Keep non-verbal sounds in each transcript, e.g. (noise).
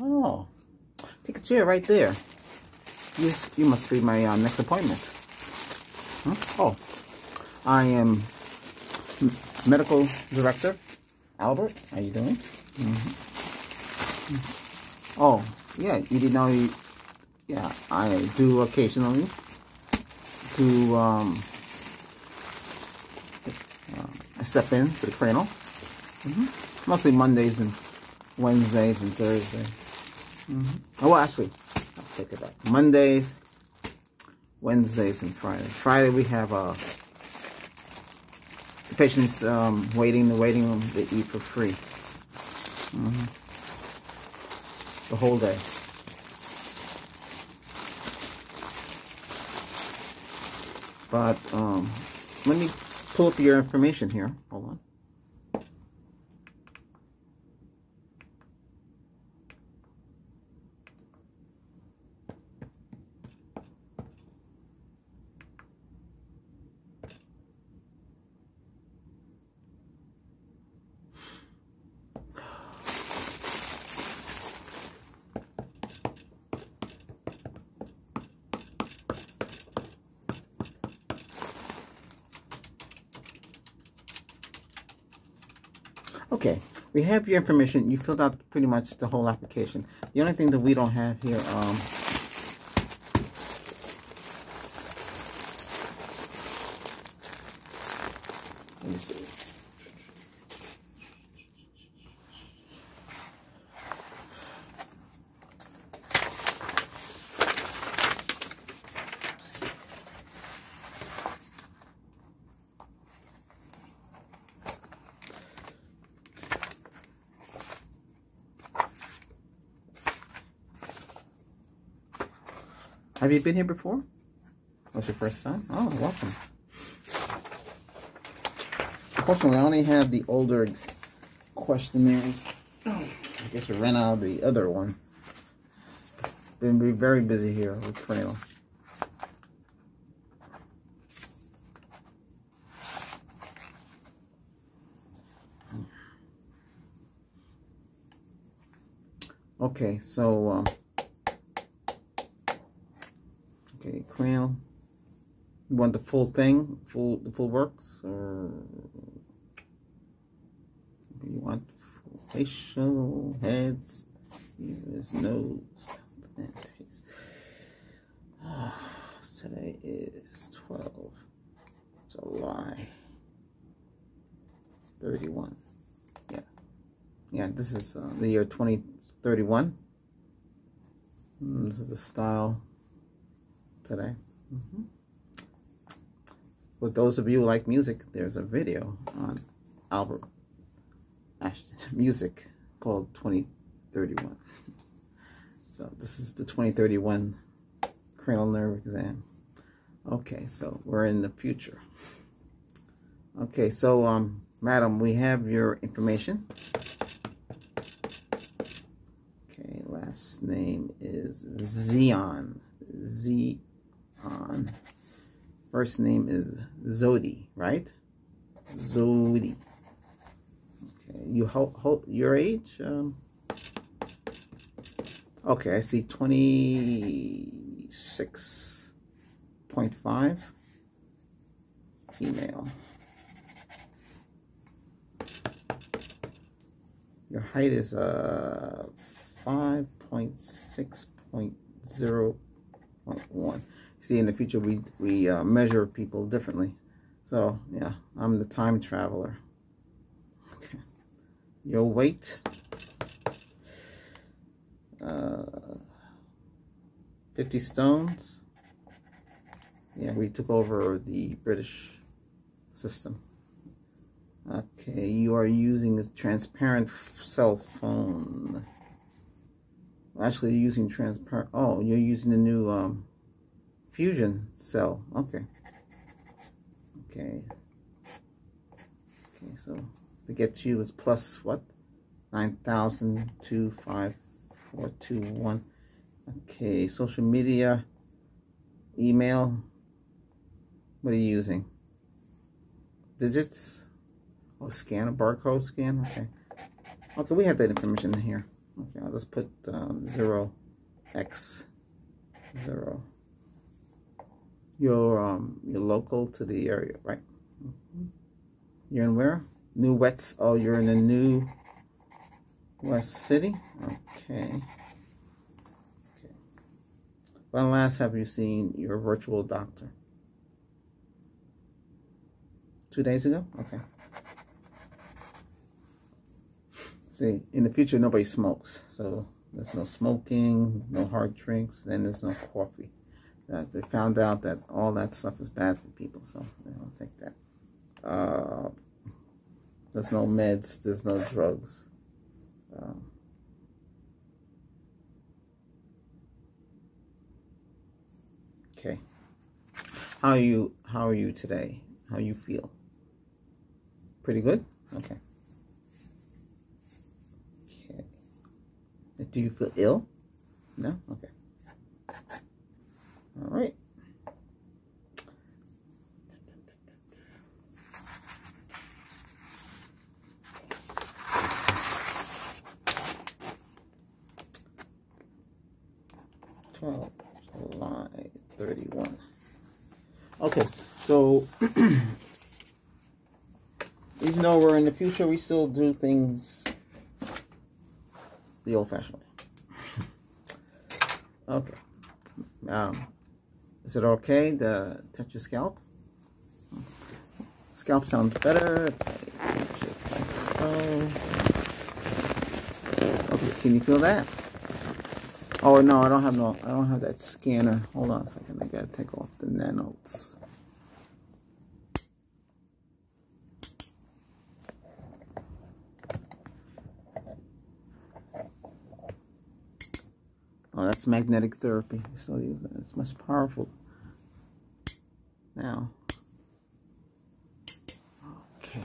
Oh, take a chair right there. You, you must be my uh, next appointment. Huh? Oh, I am medical director Albert. How you doing? Mm -hmm. Oh, yeah. You didn't know? You, yeah, I do occasionally to um, uh, step in for the cranial. Mm -hmm. Mostly Mondays and Wednesdays and Thursdays. Mm -hmm. Oh, actually, I'll take it back. Mondays, Wednesdays, and Friday. Friday we have uh, patients um, waiting in the waiting room. They eat for free. Mm -hmm. The whole day. But um, let me pull up your information here. Hold on. Okay, we have your information. You filled out pretty much the whole application. The only thing that we don't have here, um, let me see. Have you been here before? Was your first time? Oh, welcome. Unfortunately, I only have the older questionnaires. I guess we ran out of the other one. It's been very busy here with Trail. Okay, so um, Okay, crown. You want the full thing, full the full works, or you want facial heads, ears, nose, and taste. today is 12 July 31. Yeah. Yeah, this is uh, the year 2031. Mm, this is the style today. Mm -hmm. For those of you who like music, there's a video on Albert Ashton (laughs) music called 2031. So this is the 2031 cranial nerve exam. Okay, so we're in the future. Okay, so um, madam, we have your information. Okay, last name is Zion. Z on. First name is Zodi, right? Zodi. Okay, you ho, ho your age? Um, okay, I see 26.5 female. Your height is uh 5.6.0.1 see in the future we we uh, measure people differently. So yeah I'm the time traveler. (laughs) Okay your weight uh, 50 stones. Yeah we took over the British system. Okay you are using a transparent cell phone. Actually using transparent oh you're using the new um, fusion cell. Okay. Okay. Okay, so to get you is plus what? 9,025,421. Okay, social media, email. What are you using? Digits? Oh, scan a barcode scan? Okay. Okay, we have that information in here. Okay, I'll just put um, 0, x, 0. You're, um, you're local to the area, right? Mm -hmm. You're in where? New Wets. Oh, you're in the New West City? Okay. Okay. When last have you seen your virtual doctor? Two days ago? Okay. See, in the future, nobody smokes. So there's no smoking, no hard drinks, and there's no coffee. They found out that all that stuff is bad for people, so they don't take that. Uh, there's no meds, there's no drugs. Um, okay. How are you how are you today? How you feel? Pretty good? Okay. Okay. Do you feel ill? No? Okay. All right. Twelve July thirty-one. Okay, so (clears throat) even though we're in the future, we still do things the old-fashioned way. (laughs) okay. Um, is it okay to touch your scalp? Scalp sounds better. Like so. Okay, can you feel that? Oh no, I don't have no. I don't have that scanner. Hold on a second. I gotta take off the nanotes. Oh, that's magnetic therapy. So it's much powerful. Now, okay.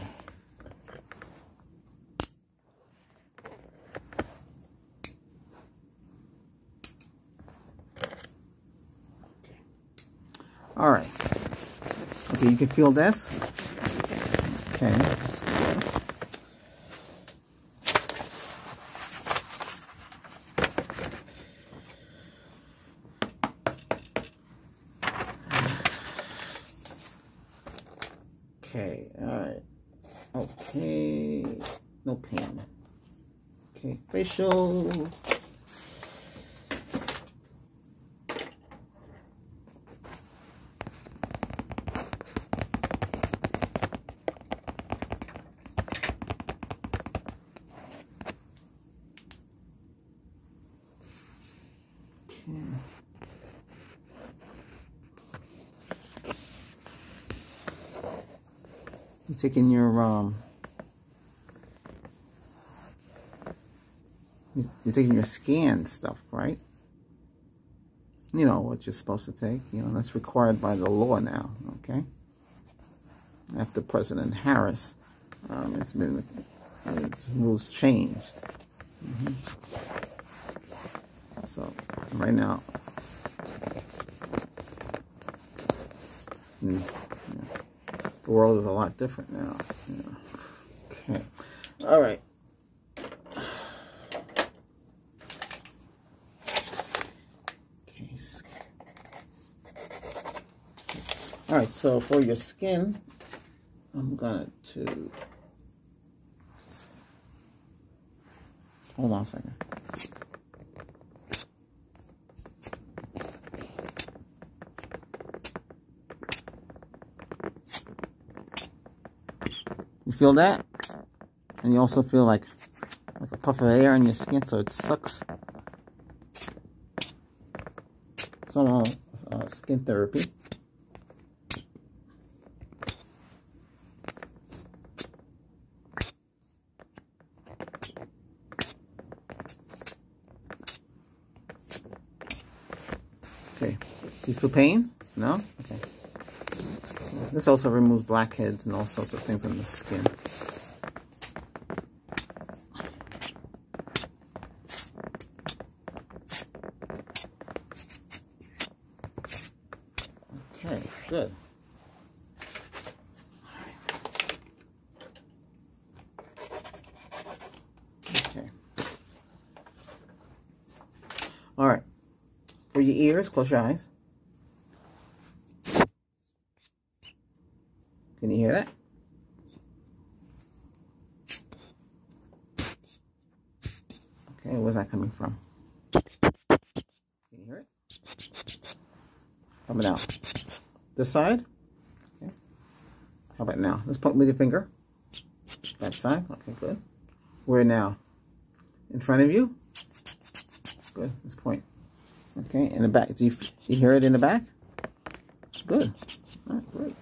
Okay. All right. Okay, you can feel this. Okay. Okay, alright. Okay, no pain. Okay, facial. Taking your, um, you're taking your scan stuff, right? You know what you're supposed to take. You know, that's required by the law now, okay? After President Harris, um, it's been, its rules changed. Mm -hmm. So, right now, mm, the world is a lot different now. Yeah. Okay. All right. All right. So for your skin, I'm going to hold on a second. Feel that? And you also feel like, like a puff of air on your skin, so it sucks. Some uh, uh, skin therapy. Okay. Do you feel pain? No? Okay. This also removes blackheads and all sorts of things on the skin. Okay, good. Okay. All right. For your ears, close your eyes. Can you hear that? Okay, where's that coming from? Can you hear it? Coming out. This side? Okay. How about now? Let's point with your finger. That side? Okay, good. Where now? In front of you? Good. Let's point. Okay, in the back. Do you, you hear it in the back? Good. All right, great.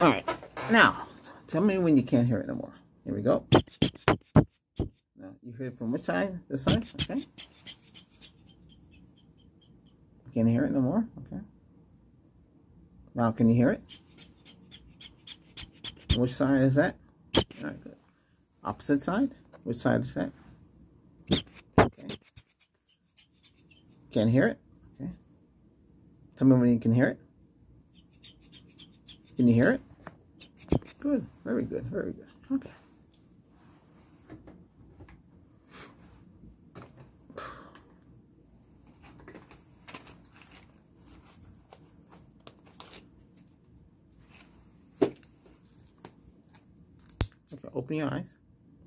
All right. Now, tell me when you can't hear it no more. Here we go. Now, you hear it from which side? This side? Okay. Can't hear it no more? Okay. Now, can you hear it? Which side is that? Opposite side? Which side is that? Okay. Can't hear it? Okay. Tell me when you can hear it. Can you hear it? Good. Very good. Very good. Okay. Okay, open your eyes.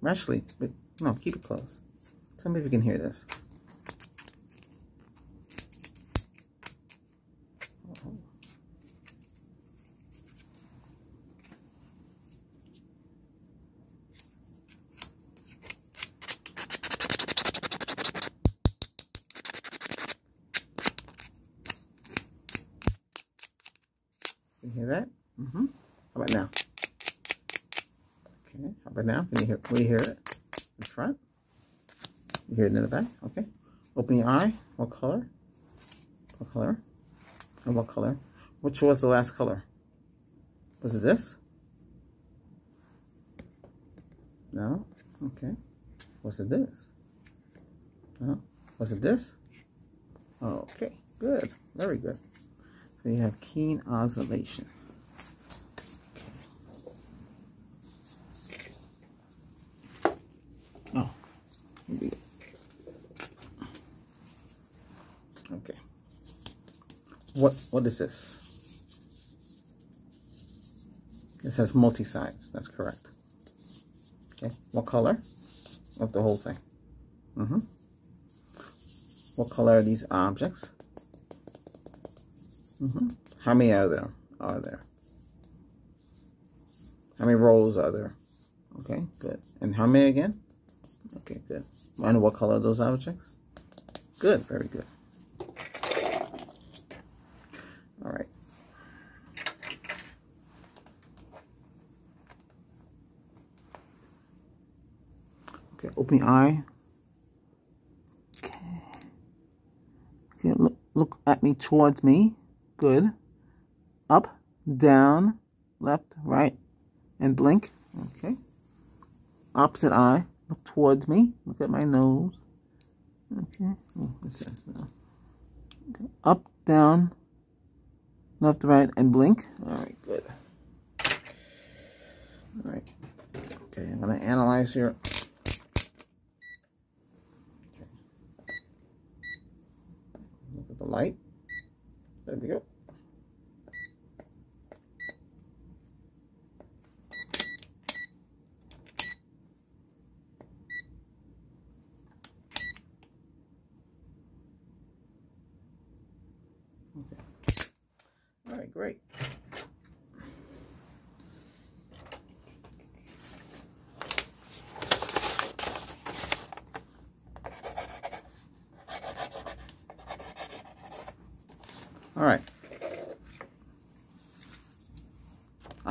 Actually, but no, keep it closed. Tell me if you can hear this. Can you hear that? Mm-hmm. How about now? About now? Can you hear, can you hear it in front? You hear it in the back? Okay. Open your eye. What color? What color? And what color? Which was the last color? Was it this? No? Okay. Was it this? No? Was it this? Okay, good. Very good. So you have keen oscillation. Oh, here we go. Okay. What what is this? It says multi-sides. That's correct. Okay. What color? Of the whole thing. Mm-hmm. What color are these objects? Mm-hmm. How many are there? Are there? How many rows are there? Okay, good. And how many again? Okay, good. And what color are those objects? Good, very good. All right. Your eye. Okay. Okay, look, look at me towards me. Good. Up, down, left, right, and blink. Okay. Opposite eye. Look towards me. Look at my nose. Okay. What's now? Okay. Up, down, left, right, and blink. All right, good. All right. Okay, I'm going to analyze your... Okay. Look at the light. There we go. Okay. All right, great. All right.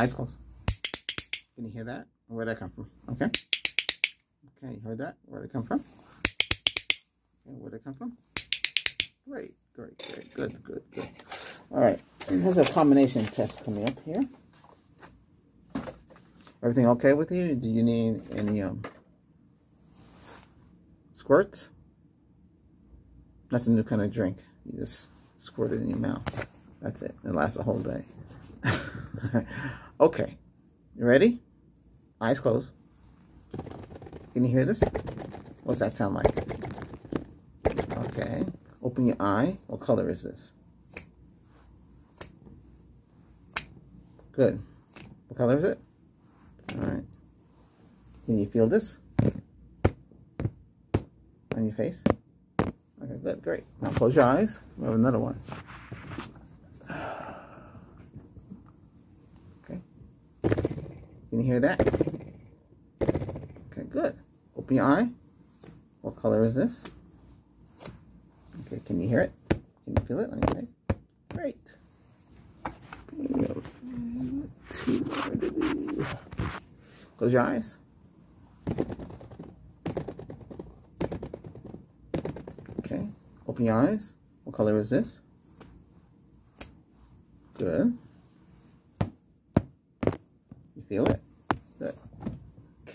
Eyes closed. Can you hear that? Where'd that come from? Okay. Okay, you heard that? Where'd it come from? Okay, where'd it come from? Great, great, great. Good, good, good. All right. Here's a combination test coming up here. Everything okay with you? Do you need any um squirts? That's a new kind of drink. You just squirt it in your mouth. That's it. It lasts a whole day. (laughs) okay. You ready? Eyes closed. Can you hear this? What's that sound like? Okay. Open your eye. What color is this? Good. What color is it? All right. Can you feel this? On your face? Okay, good, great. Now close your eyes. We have another one. Okay. Can you hear that? Okay, good. Open your eye. What color is this? Okay, can you hear it? Can you feel it on your face? Great. Close your eyes. Okay, open your eyes. What color is this? Good. You feel it?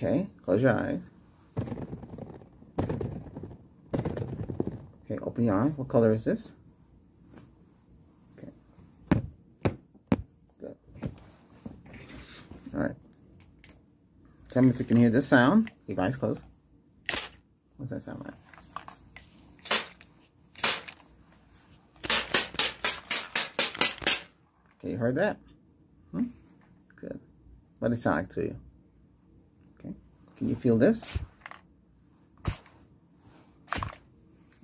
Okay, close your eyes. Okay, open your eye. What color is this? Okay. Good. All right. Tell me if you can hear this sound. Keep your eyes closed. What's that sound like? Okay, you heard that? Hmm? Good. What does it sound like to you? Can you feel this?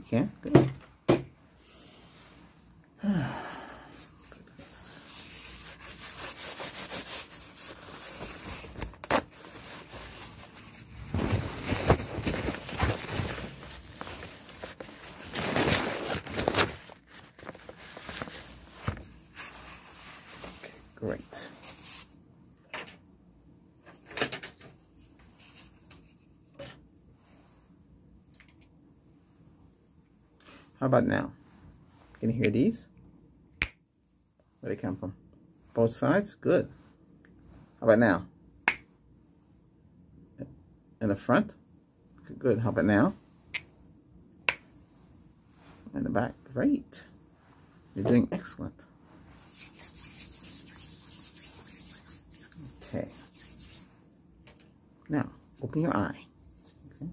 Can? Good. (sighs) Great. How about now? Can you hear these? Where they come from? Both sides? Good. How about now? In the front? Good. How about now? In the back? Great. You're doing excellent. Okay. Now, open your eye. Okay.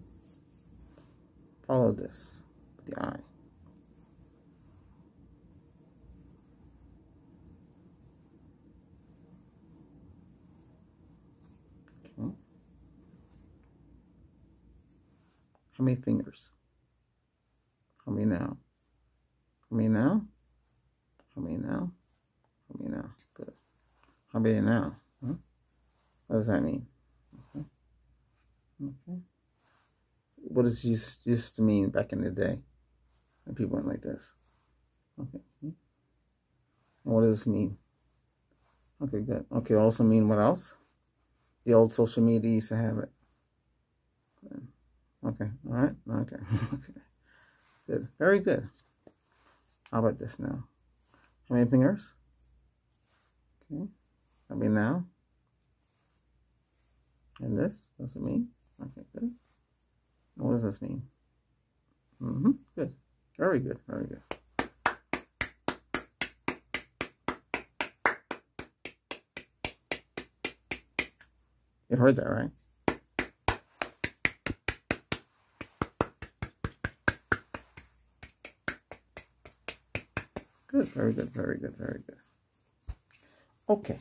Follow this with the eye. Okay. How many fingers? How many now? How many now? How many now? How many now? Good. How many now? Huh? What does that mean? Okay. Okay. What does used used to mean back in the day? When people went like this. Okay. And what does this mean? Okay, good. Okay, also mean what else? The old social media used to have it. Okay, all right, okay, (laughs) okay. Good, very good. How about this now? How many fingers? Okay, I mean now. And this, what does it mean? Okay, good. What does this mean? Mm-hmm, good. Very good, very good. You heard that, right? Good, very good, very good, very good. Okay.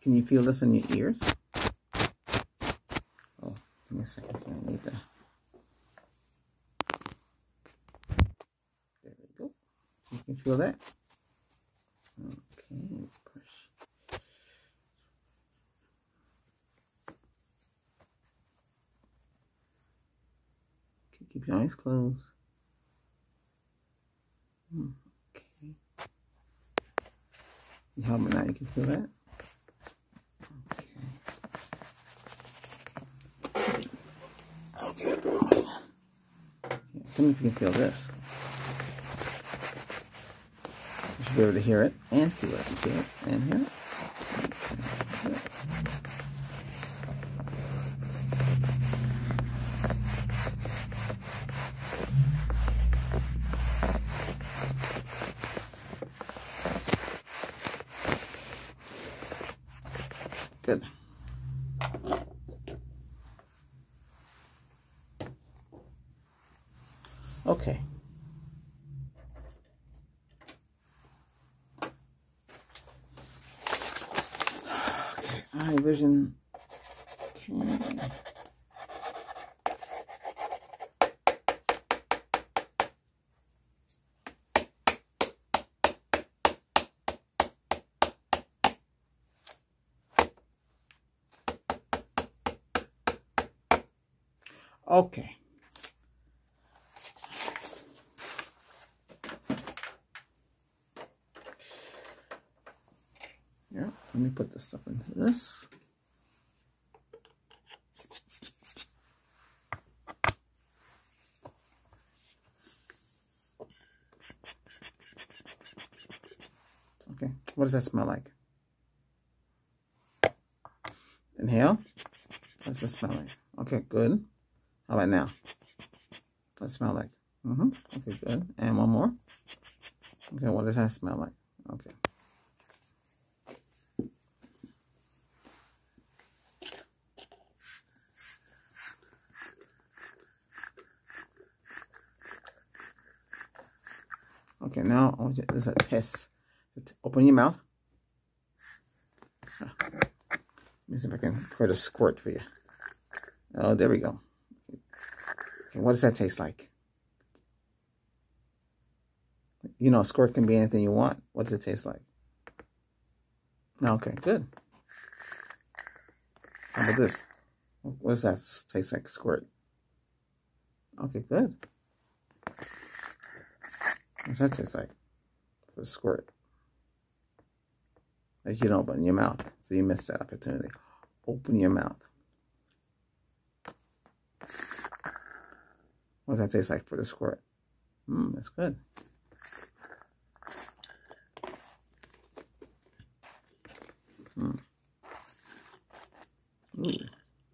Can you feel this in your ears? Oh, give me a second. I need to. There we go. You can feel that? Okay, push. Okay, closed. Hmm, Okay. You now, you can feel that? Okay. Okay. Tell me if you can feel this. You should be able to hear it and feel it. Feel it and hear it. Good. Okay. Okay, eye vision. Okay. Okay. Yeah, let me put this stuff into this. Okay, what does that smell like? Inhale. What does it smell like? Okay, good. How about now? What does it smell like? Mm-hmm. Okay, good. And one more. Okay, what does that smell like? Okay. Okay, now I want you, this is a test. Open your mouth. Let me see if I can create a squirt for you. Oh, there we go. What does that taste like? You know, a squirt can be anything you want. What does it taste like? Okay, good. How about this? What does that taste like, squirt? Okay, good. What does that taste like? A squirt. Like you don't open your mouth. So you missed that opportunity. Open your mouth. What does that taste like for the squirt? Mmm, that's good. Mm. Ooh,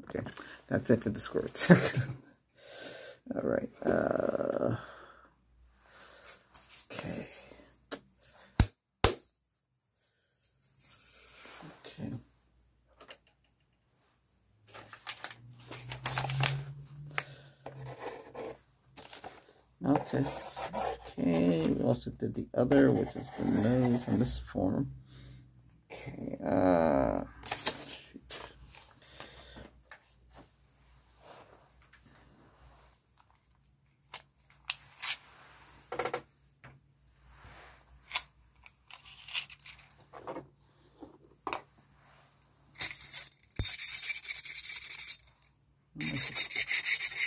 okay, that's it for the squirts. (laughs) All right. Uh, okay. Okay. Test. Okay, we also did the other, which is the nose in this form. Okay, uh, shoot.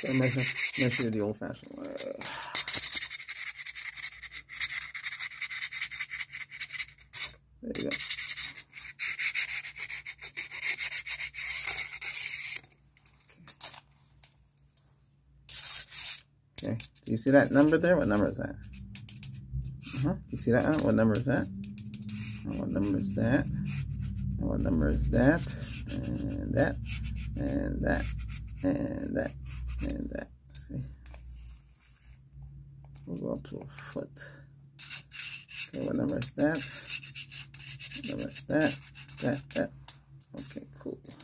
So measure, measure the old-fashioned way. There you go. Okay. Do you see that number there? What number is that? Uh-huh. You see that? What number is that? What number is that? What number is that? And that. And that. And that. And that. See? We'll go up to a foot. Okay, what number is that? What number is that? That, that. Okay, cool. Okay.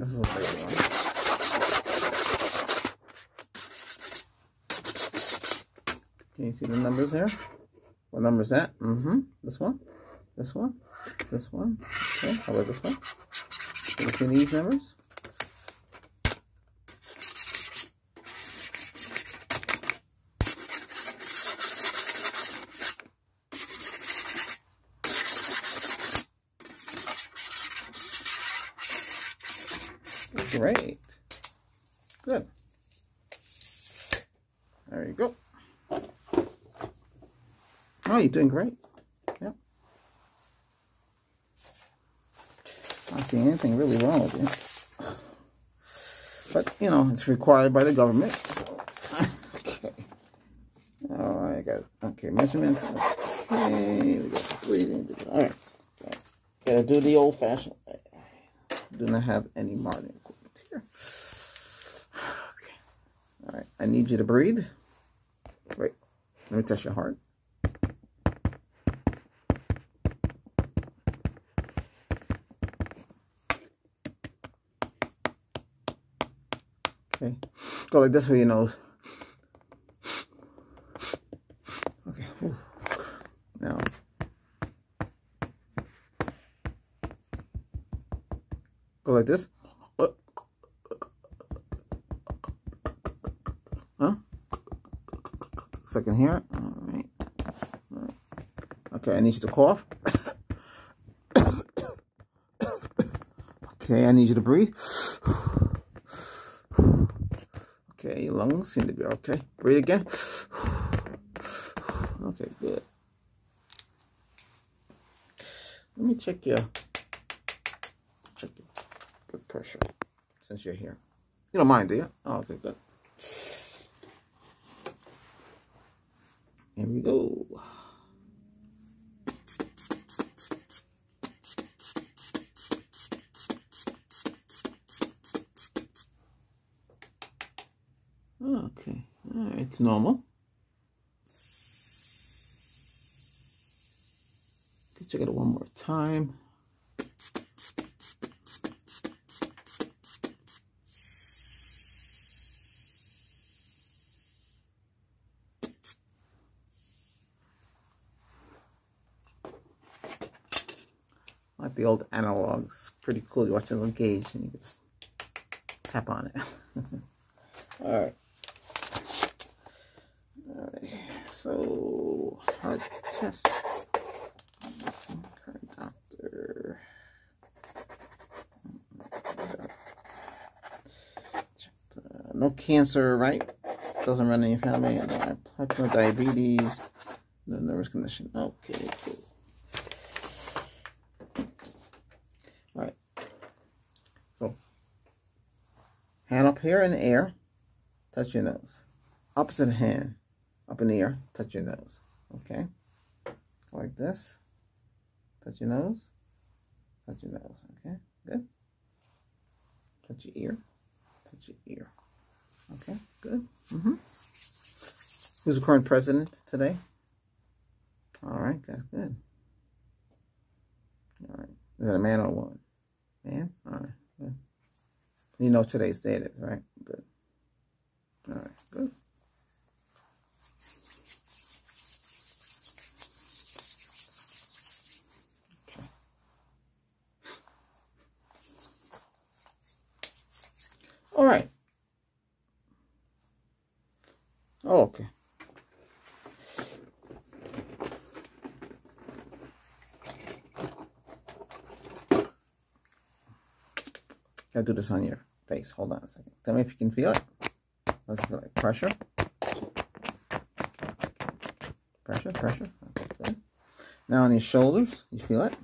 This is a big one. Can you see the numbers here? What number is that? Mm-hmm. This one? This one? This one? Okay, how about this one? Can you see these numbers? Great. Good. There you go. Oh, Oh, you're doing great. Yep. I don't see anything really wrong with you. But, you know, it's required by the government. So. okay. Oh, I got, okay, measurements. Okay, we got breathing. All right. Gotta do the old fashioned way. Do not have any modern equipment here. Okay. All right. I need you to breathe. Wait. Let me test your heart. Okay. Go like this with your nose. Okay. Whew. Now. Go like this. Huh? Second here. All right. All right. Okay, I need you to cough. (coughs) okay, I need you to breathe. Okay, your lungs seem to be okay. Breathe again. (sighs) Okay, good. Let me check your check your blood pressure since you're here. You don't mind, do you? Oh, okay, good. Here we go. Okay, normal. Let's check it one more time. Like the old analogs. Pretty cool. You watch a little gauge and you just tap on it. (laughs) All right. All right. So, heart test. Current doctor. Mm, mm, mm, no cancer, right? Doesn't run in your family. No diabetes. No nervous condition. Okay, cool. All right. So, hand up here in the air, touch your nose. Opposite hand, up in the air, touch your nose. Okay? Like this. Touch your nose. Touch your nose. Okay? Good. Touch your ear. Touch your ear. Okay? Good. Mm-hmm. Who's the current president today? All right, that's good. All right. Is that a man or a woman? Man? All right. Good. You know today's date is, right? Good. All right. Good. All right. Oh, okay. Gotta do this on your face. Hold on a second. Tell me if you can feel it. Let's feel it. Pressure. Pressure, pressure. Okay. Now on your shoulders, you feel it?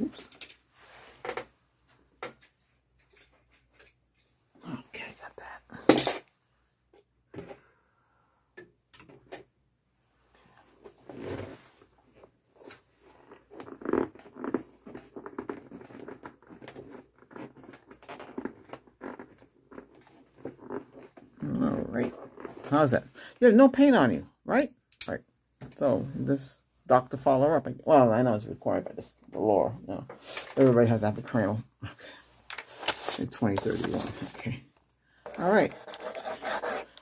Oops. Okay, got that. All right. How's that? You have no pain on you, right? Right. So this doctor follow up. Well, I know it's required by this, the law. No, everybody has apocranial. Okay. 2031. Okay. All right.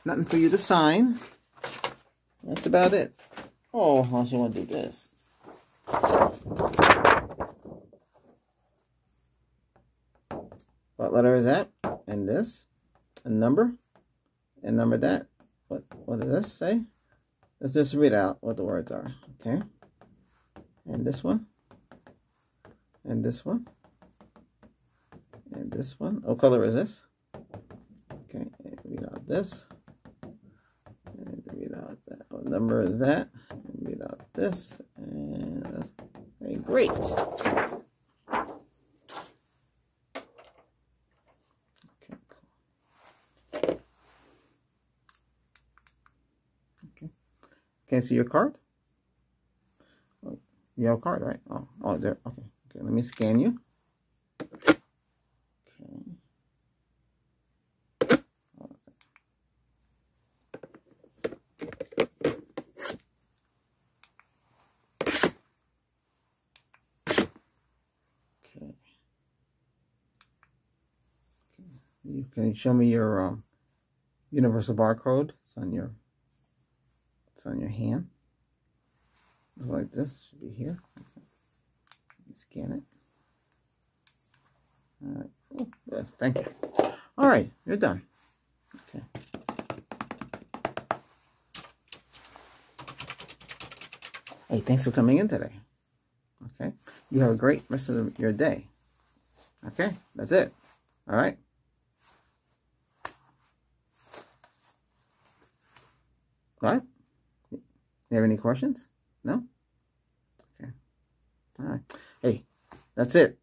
Nothing for you to sign. That's about it. Oh, unless you want to do this. What letter is that? And this? A number? And number that? What what does this say? Let's just read out what the words are. Okay. And this one. And this one. And this one, what color is this? Okay, and read out this. And read out that. What number is that? And read out this. And okay, great. Can I see your card? You have a card, right? Oh, oh, there. Okay. Okay. Let me scan you. Okay. Okay. You can show me your um, universal barcode. It's on your it's on your hand. Like this. Should be here. You Scan it. All right. Cool. Yes, thank you. All right. You're done. Okay. Hey, thanks for coming in today. Okay. You have a great rest of your day. Okay. That's it. All right. What? You have any questions? No? Okay. All right. Hey, that's it.